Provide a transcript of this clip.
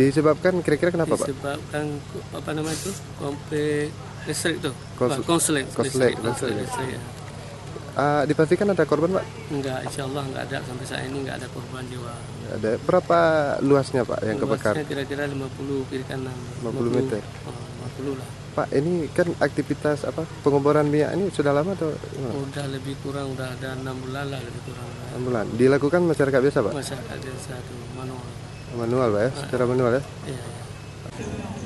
Disebabkan kira-kira kenapa Disebabkan, Pak? Disebabkan apa nama itu? Komplek listrik itu. Konslet. Konslet. Konslet. Ya. Uh, dipastikan ada korban pak? Enggak, insya Allah enggak ada sampai saat ini enggak ada korban jiwa. Enggak Ada berapa luasnya pak yang luasnya kebakar? Luasnya kira-kira 50 kiri kanan. 50, 50 meter. Oh, 50 lah. Pak, ini kan aktivitas apa pengeboran minyak ini sudah lama atau gimana? udah lebih kurang udah ada enam bulan lah lebih kurang Enam bulan. Dilakukan masyarakat biasa Pak? masyarakat desa itu manual Manual Pak ya, secara manual ya. iya, iya.